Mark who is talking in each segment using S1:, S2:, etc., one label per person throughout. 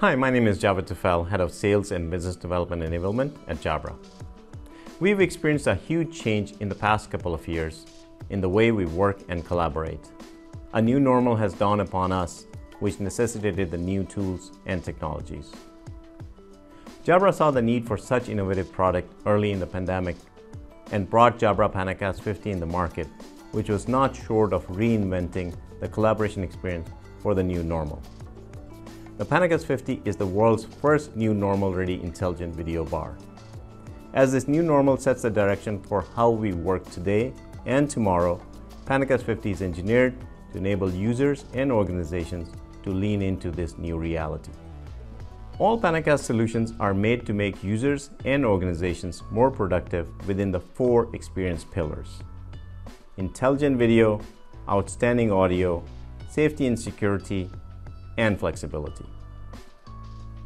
S1: Hi, my name is Javed Tufel, Head of Sales and Business Development Enablement at Jabra. We've experienced a huge change in the past couple of years in the way we work and collaborate. A new normal has dawned upon us, which necessitated the new tools and technologies. Jabra saw the need for such innovative product early in the pandemic and brought Jabra PanaCast 50 in the market, which was not short of reinventing the collaboration experience for the new normal. The PanaCast 50 is the world's first new normal-ready intelligent video bar. As this new normal sets the direction for how we work today and tomorrow, PanaCast 50 is engineered to enable users and organizations to lean into this new reality. All PanaCast solutions are made to make users and organizations more productive within the four experience pillars. Intelligent video, outstanding audio, safety and security, and flexibility.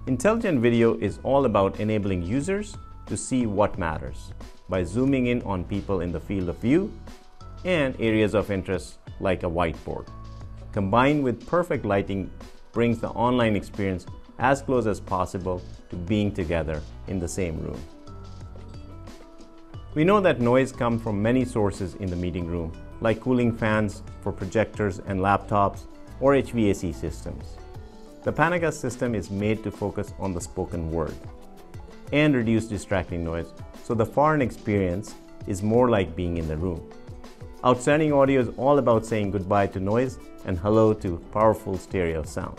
S1: Intelligent video is all about enabling users to see what matters by zooming in on people in the field of view and areas of interest like a whiteboard. Combined with perfect lighting brings the online experience as close as possible to being together in the same room. We know that noise comes from many sources in the meeting room, like cooling fans for projectors and laptops or HVAC systems. The PanaCast system is made to focus on the spoken word and reduce distracting noise, so the far-end experience is more like being in the room. Outstanding audio is all about saying goodbye to noise and hello to powerful stereo sound.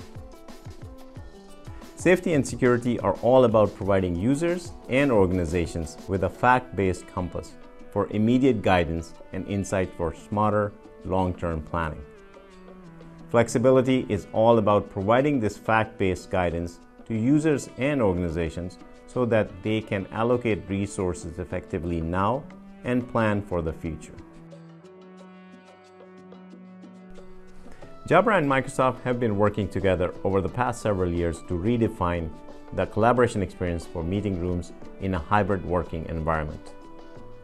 S1: Safety and security are all about providing users and organizations with a fact-based compass for immediate guidance and insight for smarter long-term planning. Flexibility is all about providing this fact-based guidance to users and organizations so that they can allocate resources effectively now and plan for the future. Jabra and Microsoft have been working together over the past several years to redefine the collaboration experience for meeting rooms in a hybrid working environment.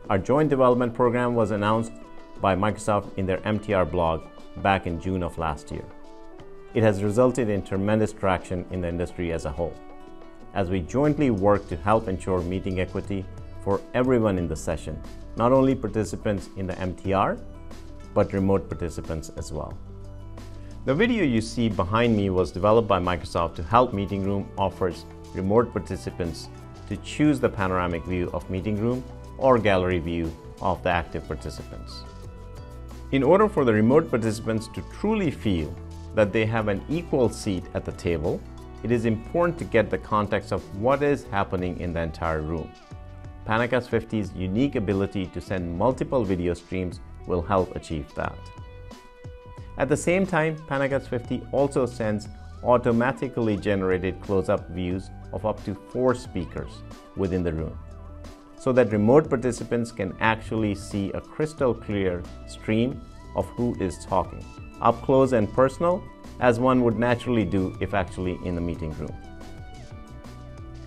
S1: Our joint development program was announced by Microsoft in their MTR blog back in June of last year. It has resulted in tremendous traction in the industry as a whole, as we jointly work to help ensure meeting equity for everyone in the session, not only participants in the MTR, but remote participants as well. The video you see behind me was developed by Microsoft to help Meeting Room offers remote participants to choose the panoramic view of Meeting Room or gallery view of the active participants. In order for the remote participants to truly feel that they have an equal seat at the table, it is important to get the context of what is happening in the entire room. PanaCast 50's unique ability to send multiple video streams will help achieve that. At the same time, PanaCast 50 also sends automatically generated close-up views of up to four speakers within the room so that remote participants can actually see a crystal clear stream of who is talking, up close and personal, as one would naturally do if actually in the meeting room.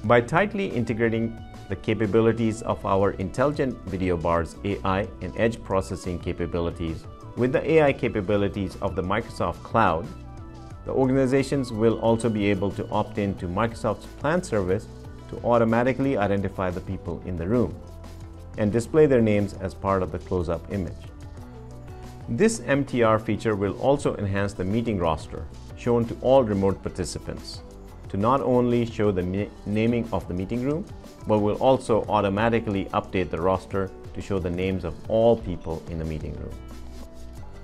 S1: By tightly integrating the capabilities of our intelligent video bars AI and edge processing capabilities with the AI capabilities of the Microsoft Cloud, the organizations will also be able to opt in to Microsoft's plan service to automatically identify the people in the room and display their names as part of the close-up image. This MTR feature will also enhance the meeting roster shown to all remote participants to not only show the naming of the meeting room, but will also automatically update the roster to show the names of all people in the meeting room.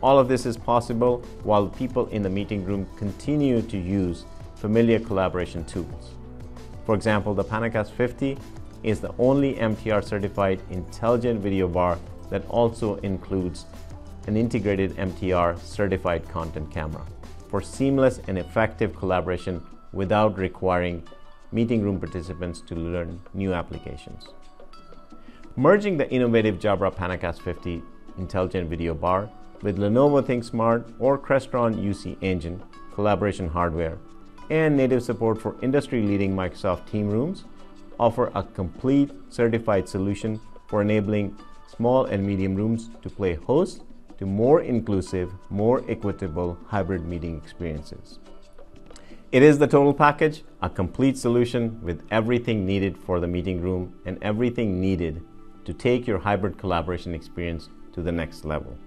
S1: All of this is possible while people in the meeting room continue to use familiar collaboration tools. For example, the PanaCast 50 is the only MTR certified intelligent video bar that also includes an integrated MTR certified content camera for seamless and effective collaboration without requiring meeting room participants to learn new applications. Merging the innovative Jabra PanaCast 50 intelligent video bar with Lenovo ThinkSmart or Crestron UC Engine collaboration hardware and native support for industry-leading Microsoft Team Rooms offer a complete certified solution for enabling small and medium rooms to play host to more inclusive, more equitable hybrid meeting experiences. It is the total package, a complete solution with everything needed for the meeting room and everything needed to take your hybrid collaboration experience to the next level.